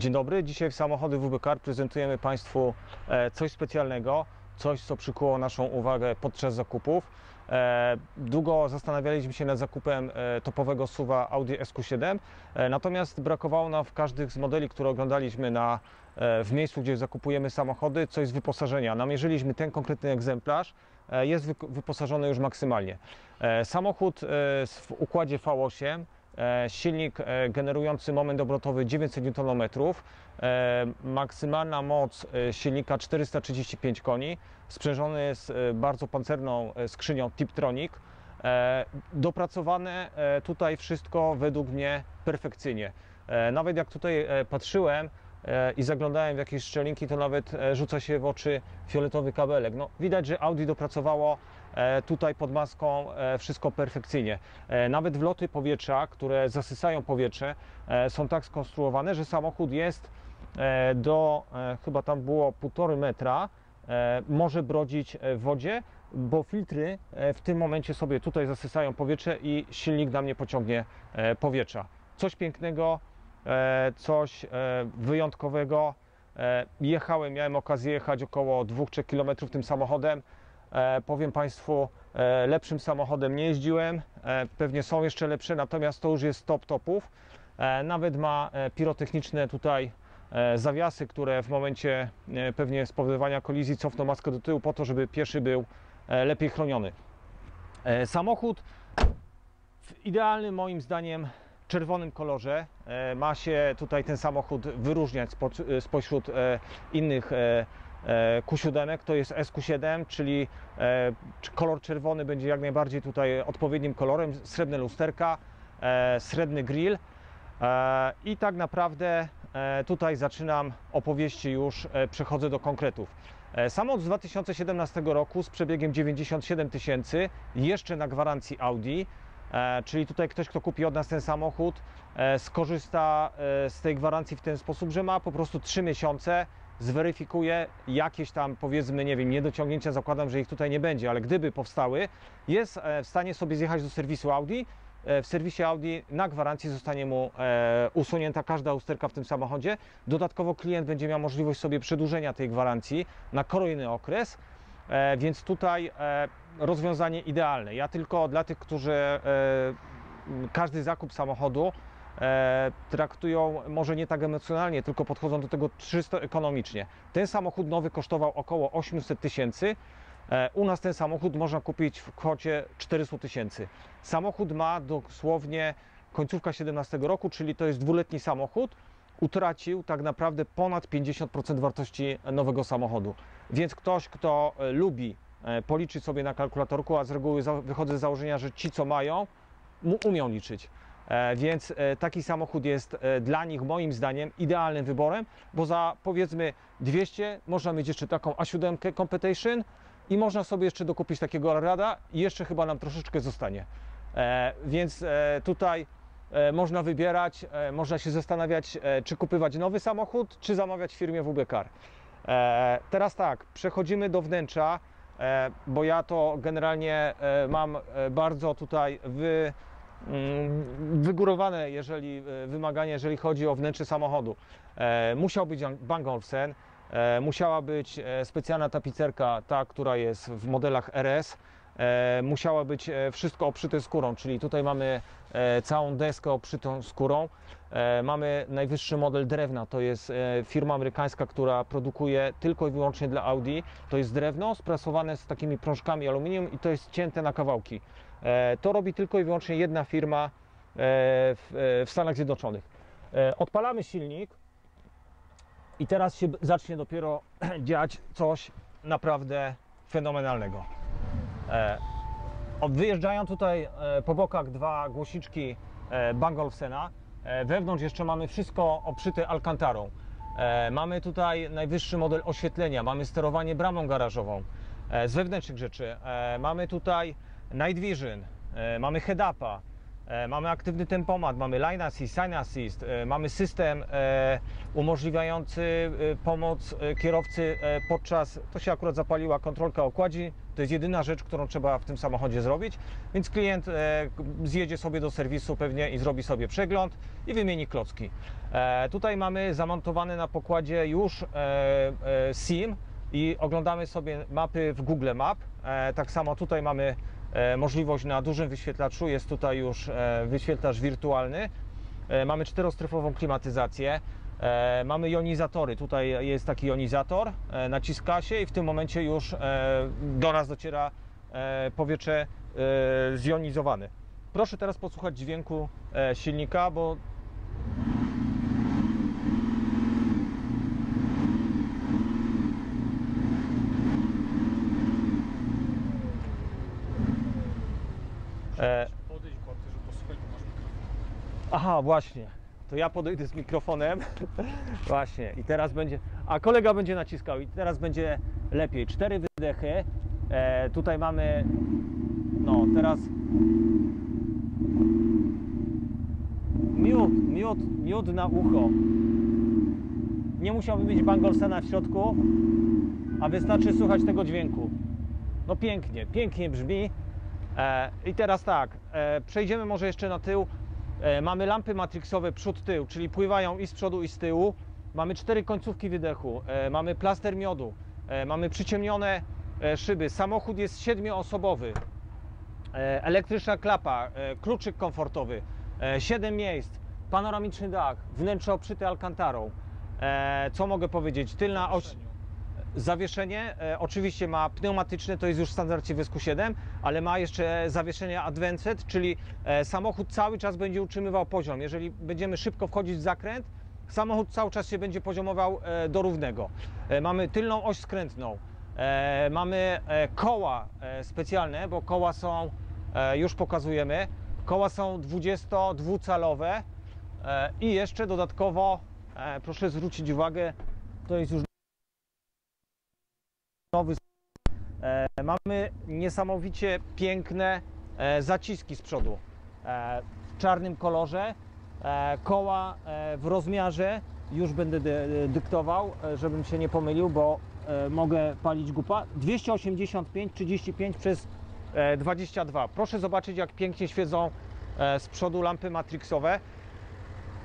Dzień dobry, dzisiaj w Samochody WBKar prezentujemy Państwu e, coś specjalnego, coś co przykuło naszą uwagę podczas zakupów. E, Długo zastanawialiśmy się nad zakupem e, topowego SUVa Audi SQ7, e, natomiast brakowało nam w każdym z modeli, które oglądaliśmy na, w miejscu, gdzie zakupujemy samochody, coś z wyposażenia. Namierzyliśmy ten konkretny egzemplarz, jest wy- wyposażony już maksymalnie. Samochód w układzie V8, e, silnik e, generujący moment obrotowy 900 Nm, e, maksymalna moc e, silnika 435 koni, sprzężony jest e, bardzo pancerną e, skrzynią Tiptronic. E, Dopracowane e, tutaj wszystko według mnie perfekcyjnie. E, Nawet jak tutaj e, patrzyłem e, i zaglądałem w jakieś szczelinki, to nawet e, rzuca się w oczy fioletowy kabelek. No, widać, że Audi dopracowało e, tutaj pod maską e, wszystko perfekcyjnie. E, Nawet wloty powietrza, które zasysają powietrze, e, są tak skonstruowane, że samochód jest e, do e, chyba tam było półtory metra, e, może brodzić e, w wodzie, bo filtry e, w tym momencie sobie tutaj zasysają powietrze i silnik nam nie pociągnie e, powietrza. Coś pięknego, e, coś e, wyjątkowego. E, Jechałem, miałem okazję jechać około 2-3 km tym samochodem. E, Powiem Państwu, e, lepszym samochodem nie jeździłem. E, Pewnie są jeszcze lepsze, natomiast to już jest top topów. E, Nawet ma e, pirotechniczne tutaj e, zawiasy, które w momencie e, pewnie spowodowania kolizji cofną maskę do tyłu po to, żeby pieszy był e, lepiej chroniony. E, Samochód w idealnym moim zdaniem czerwonym kolorze. E, Ma się tutaj ten samochód wyróżniać e, spośród e, innych e, e, Q7. To jest SQ7, czyli czy kolor czerwony będzie jak najbardziej tutaj odpowiednim kolorem. Srebrne lusterka, srebrny grill. I tak naprawdę tutaj zaczynam opowieści już, przechodzę do konkretów. Samochód z 2017 roku z przebiegiem 97 tysięcy, jeszcze na gwarancji Audi. E, Czyli tutaj ktoś, kto kupi od nas ten samochód, e, skorzysta e, z tej gwarancji w ten sposób, że ma po prostu 3 miesiące, zweryfikuje jakieś tam powiedzmy, nie wiem, niedociągnięcia, zakładam, że ich tutaj nie będzie, ale gdyby powstały, jest w stanie sobie zjechać do serwisu Audi. W serwisie Audi na gwarancji zostanie mu usunięta każda usterka w tym samochodzie. Dodatkowo klient będzie miał możliwość sobie przedłużenia tej gwarancji na kolejny okres. E, Więc tutaj e, rozwiązanie idealne. Ja tylko dla tych, którzy e, każdy zakup samochodu traktują może nie tak emocjonalnie, tylko podchodzą do tego czysto ekonomicznie. Ten samochód nowy kosztował około 800 tysięcy. U nas ten samochód można kupić w kwocie 400 tysięcy. Samochód ma dosłownie końcówka 17 roku, czyli to jest dwuletni samochód. Utracił tak naprawdę ponad 50% wartości nowego samochodu. Więc ktoś, kto e, lubi e, policzyć sobie na kalkulatorku, a z reguły wychodzę z założenia, że ci, co mają, umią liczyć. E, Więc taki samochód jest dla nich moim zdaniem idealnym wyborem, bo za powiedzmy 200 można mieć jeszcze taką A7 Competition i można sobie jeszcze dokupić takiego Allrada i jeszcze chyba nam troszeczkę zostanie. Więc tutaj można wybierać, e, można się zastanawiać, e, czy kupywać nowy samochód, czy zamawiać w firmie WB. E, Teraz tak, przechodzimy do wnętrza, e, bo ja to generalnie e, mam e, bardzo tutaj wy, mm, wygórowane jeżeli, e, wymagania, jeżeli chodzi o wnętrze samochodu. E, Musiał być Bang Olufsen, e, musiała być e, specjalna tapicerka, ta, która jest w modelach RS. E, Musiała być e, wszystko obszyte skórą, czyli tutaj mamy e, całą deskę obszytą skórą. Mamy najwyższy model drewna, to jest firma amerykańska, która produkuje tylko i wyłącznie dla Audi. To jest drewno sprasowane z takimi prążkami aluminium i to jest cięte na kawałki. To robi tylko i wyłącznie jedna firma w, Stanach Zjednoczonych. Odpalamy silnik i teraz się zacznie dopiero dziać coś naprawdę fenomenalnego. E, Wyjeżdżają tutaj e, po bokach dwa głosiczki e, Bang Olufsena. Wewnątrz jeszcze mamy wszystko obszyte alkantarą. Mamy tutaj najwyższy model oświetlenia, mamy sterowanie bramą garażową. Z wewnętrznych rzeczy mamy tutaj Night Vision, mamy head-upa, Mamy aktywny tempomat, mamy line assist, sign assist, e, mamy system e, umożliwiający e, pomoc e, kierowcy e, podczas, to się akurat zapaliła kontrolka okładzi, to jest jedyna rzecz, którą trzeba w tym samochodzie zrobić, więc klient e, zjedzie sobie do serwisu pewnie i zrobi sobie przegląd i wymieni klocki. E, Tutaj mamy zamontowany na pokładzie już e, e, SIM i oglądamy sobie mapy w Google Map. E, Tak samo tutaj mamy e, możliwość na dużym wyświetlaczu, jest tutaj już e, wyświetlacz wirtualny. E, Mamy czterostrefową klimatyzację. E, Mamy jonizatory. Tutaj jest taki jonizator, e, naciska się i w tym momencie już e, do nas dociera e, powietrze e, zjonizowane. Proszę teraz posłuchać dźwięku e, silnika, bo e, Podejdź żeby posłuchać, bo masz mikrofon. Aha, właśnie. To ja podejdę z mikrofonem. właśnie. I teraz będzie. A kolega będzie naciskał i teraz będzie lepiej. Cztery wydechy. E, tutaj mamy. No, teraz. Miód, miód, miód na ucho. Nie musiałby mieć Bangolsena w środku, a wystarczy słuchać tego dźwięku. No pięknie, pięknie brzmi. E, I teraz tak, e, przejdziemy może jeszcze na tył. E, mamy lampy matrixowe przód-tył, czyli pływają i z przodu i z tyłu. Mamy cztery końcówki wydechu, mamy plaster miodu, mamy przyciemnione szyby. Samochód jest siedmioosobowy. Elektryczna klapa, kluczyk komfortowy, 7 miejsc, panoramiczny dach, wnętrze obszyte alkantarą. Co mogę powiedzieć? Tylna oś. Zawieszenie e, oczywiście ma pneumatyczne, to jest już w standardzie w SQ7, ale ma jeszcze zawieszenie advanced, czyli e, samochód cały czas będzie utrzymywał poziom. Jeżeli będziemy szybko wchodzić w zakręt, samochód cały czas się będzie poziomował e, do równego. Mamy tylną oś skrętną, mamy koła specjalne, bo koła są, już pokazujemy, koła są 22-calowe e, i jeszcze dodatkowo, proszę zwrócić uwagę, to jest już nowy. E, mamy niesamowicie piękne e, zaciski z przodu e, w czarnym kolorze. Koła w rozmiarze już będę dy, dyktował, żebym się nie pomylił, bo mogę palić gupa. 285 35 przez e, 22. Proszę zobaczyć, jak pięknie świecą z przodu lampy matrixowe.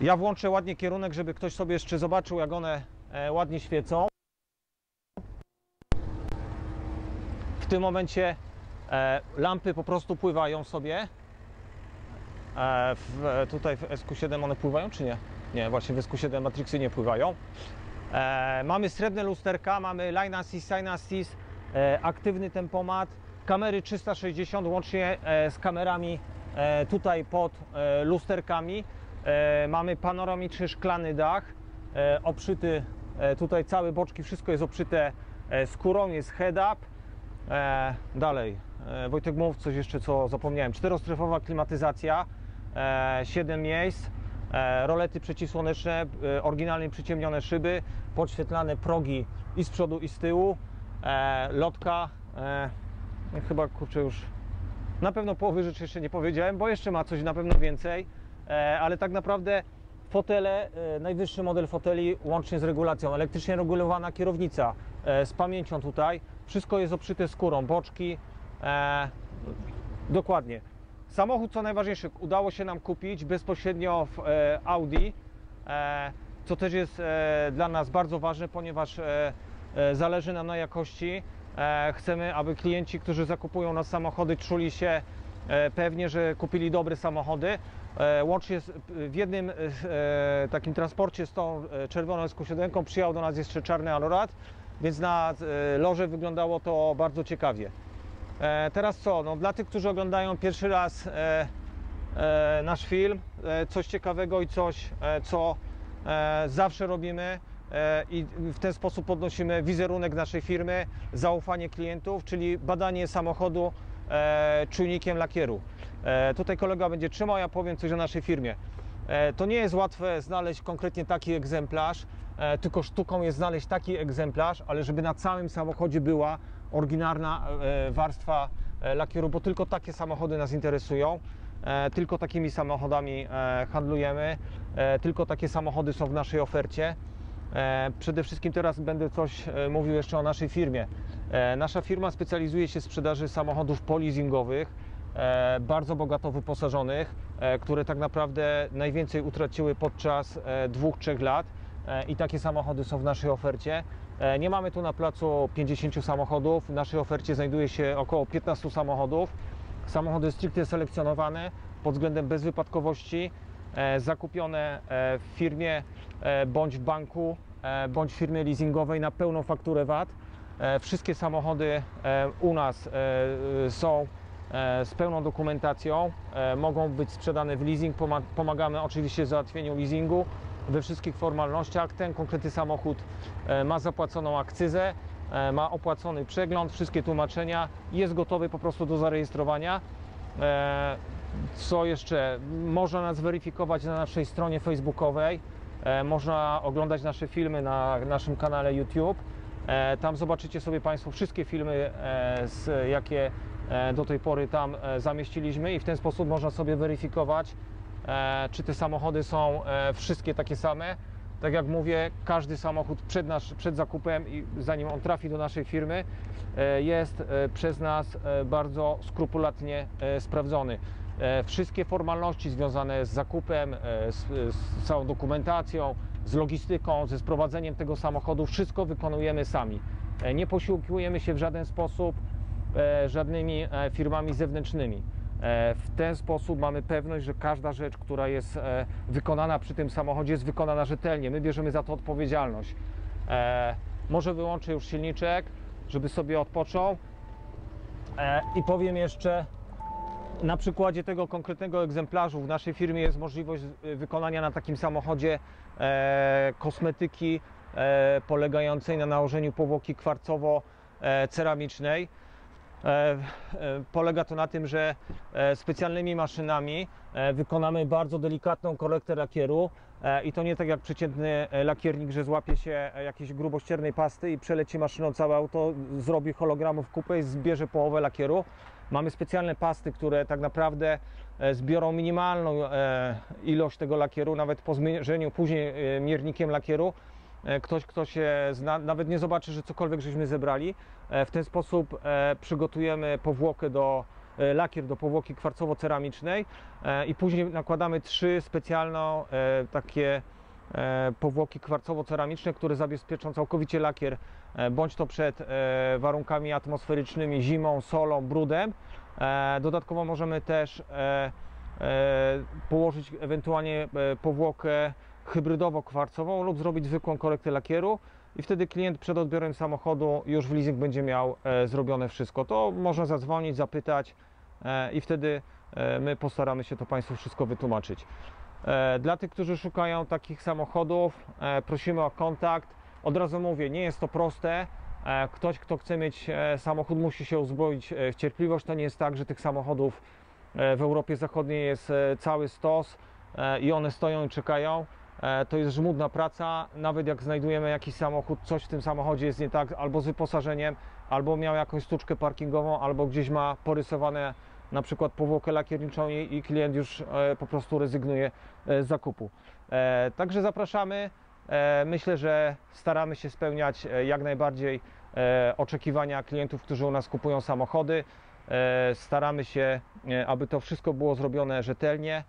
Ja włączę ładnie kierunek, żeby ktoś sobie jeszcze zobaczył, jak one ładnie świecą. W tym momencie e, lampy po prostu pływają sobie. E, w, tutaj w SQ7 one pływają, czy nie? Nie, właśnie w SQ7 Matrixy nie pływają. E, mamy srebrne lusterka, mamy line assist, sign assist, aktywny tempomat, kamery 360 łącznie z kamerami tutaj pod lusterkami. Mamy panoramiczny szklany dach, obszyty tutaj całe boczki, wszystko jest obszyte skórą, jest head-up. E, dalej, e, Wojtek mów coś jeszcze, co zapomniałem. Czterostrefowa klimatyzacja, e, 7 miejsc, e, rolety przeciwsłoneczne, e, oryginalnie przyciemnione szyby, podświetlane progi i z przodu i z tyłu, e, lotka, e, chyba kurczę już, na pewno połowy rzeczy jeszcze nie powiedziałem, bo jeszcze ma coś na pewno więcej, e, ale tak naprawdę fotele, e, najwyższy model foteli łącznie z regulacją, elektrycznie regulowana kierownica e, z pamięcią tutaj, wszystko jest obszyte skórą, boczki, e, dokładnie. Samochód, co najważniejsze, udało się nam kupić bezpośrednio w e, Audi, e, co też jest e, dla nas bardzo ważne, ponieważ e, e, zależy nam na jakości. E, chcemy, aby klienci, którzy zakupują nas samochody, czuli się e, pewnie, że kupili dobre samochody. E, Łącznie z, w jednym e, takim transporcie z tą e, czerwoną SQ7 przyjechał do nas jeszcze czarny Alorad, więc na e, loże wyglądało to bardzo ciekawie. E, Teraz co? No, dla tych, którzy oglądają pierwszy raz e, nasz film, coś ciekawego i coś, co zawsze robimy i w ten sposób podnosimy wizerunek naszej firmy, zaufanie klientów, czyli badanie samochodu czujnikiem lakieru. Tutaj kolega będzie trzymał, ja powiem coś o naszej firmie. E, To nie jest łatwe znaleźć konkretnie taki egzemplarz, e, tylko sztuką jest znaleźć taki egzemplarz, ale żeby na całym samochodzie była oryginalna e, warstwa lakieru, bo tylko takie samochody nas interesują. Tylko takimi samochodami handlujemy, tylko takie samochody są w naszej ofercie. Przede wszystkim teraz będę coś mówił jeszcze o naszej firmie. Nasza firma specjalizuje się w sprzedaży samochodów polizingowych, bardzo bogato wyposażonych, e, które tak naprawdę najwięcej utraciły podczas e, dwóch, trzech lat E, i takie samochody są w naszej ofercie. E, Nie mamy tu na placu 50 samochodów, w naszej ofercie znajduje się około 15 samochodów. Samochody stricte selekcjonowane pod względem bezwypadkowości, e, zakupione e, w firmie e, bądź w banku, e, bądź w firmie leasingowej na pełną fakturę VAT. E, Wszystkie samochody e, u nas e, e, są e, z pełną dokumentacją, e, mogą być sprzedane w leasing. Poma- Pomagamy oczywiście w załatwieniu leasingu we wszystkich formalnościach. Ten konkretny samochód e, ma zapłaconą akcyzę, e, ma opłacony przegląd, wszystkie tłumaczenia, jest gotowy po prostu do zarejestrowania. E, Co jeszcze? Można nas weryfikować na naszej stronie facebookowej, e, można oglądać nasze filmy na naszym kanale YouTube. E, Tam zobaczycie sobie Państwo wszystkie filmy, e, jakie e, do tej pory tam e, zamieściliśmy i w ten sposób można sobie weryfikować, e, czy te samochody są e, wszystkie takie same. Tak jak mówię, każdy samochód przed, nasz, przed zakupem i zanim on trafi do naszej firmy, e, jest e, przez nas e, bardzo skrupulatnie e, sprawdzony. E, Wszystkie formalności związane z zakupem, e, z, z całą dokumentacją, z logistyką, ze sprowadzeniem tego samochodu, wszystko wykonujemy sami. E, Nie posiłkujemy się w żaden sposób e, żadnymi e, firmami zewnętrznymi. E, W ten sposób mamy pewność, że każda rzecz, która jest e, wykonana przy tym samochodzie, jest wykonana rzetelnie. My bierzemy za to odpowiedzialność. E, Może wyłączę już silniczek, żeby sobie odpoczął. E, I powiem jeszcze, na przykładzie tego konkretnego egzemplarzu w naszej firmie jest możliwość wykonania na takim samochodzie e, kosmetyki e, polegającej na nałożeniu powłoki kwarcowo-ceramicznej. E, e, polega to na tym, że e, specjalnymi maszynami wykonamy bardzo delikatną korektę lakieru i to nie tak jak przeciętny lakiernik, że złapie się jakiejś grubościernej pasty i przeleci maszyną całe auto, zrobi hologramów kupę i zbierze połowę lakieru. Mamy specjalne pasty, które tak naprawdę zbiorą minimalną ilość tego lakieru, nawet po zmierzeniu później miernikiem lakieru. E, Ktoś, kto się zna, nawet nie zobaczy, że cokolwiek żeśmy zebrali. E, W ten sposób e, przygotujemy powłokę do lakier do powłoki kwarcowo-ceramicznej i później nakładamy trzy specjalne takie powłoki kwarcowo-ceramiczne, które zabezpieczą całkowicie lakier, bądź to przed warunkami atmosferycznymi, zimą, solą, brudem. Dodatkowo możemy też położyć ewentualnie powłokę hybrydowo-kwarcową lub zrobić zwykłą korektę lakieru i wtedy klient przed odbiorem samochodu już w leasing będzie miał e, zrobione wszystko. To można zadzwonić, zapytać e, i wtedy e, my postaramy się to Państwu wszystko wytłumaczyć. Dla tych, którzy szukają takich samochodów, prosimy o kontakt. Od razu mówię, nie jest to proste. Ktoś, kto chce mieć samochód, musi się uzbroić w cierpliwość. To nie jest tak, że tych samochodów w Europie Zachodniej jest cały stos i one stoją i czekają. E, To jest żmudna praca. Nawet jak znajdujemy jakiś samochód, coś w tym samochodzie jest nie tak, albo z wyposażeniem, albo miał jakąś sztuczkę parkingową, albo gdzieś ma porysowane na przykład powłokę lakierniczą i, klient już e, po prostu rezygnuje e, z zakupu. Także zapraszamy. Myślę, że staramy się spełniać jak najbardziej oczekiwania klientów, którzy u nas kupują samochody. Staramy się, aby to wszystko było zrobione rzetelnie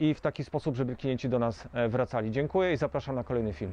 i w taki sposób, żeby klienci do nas e, wracali. Dziękuję i zapraszam na kolejny film.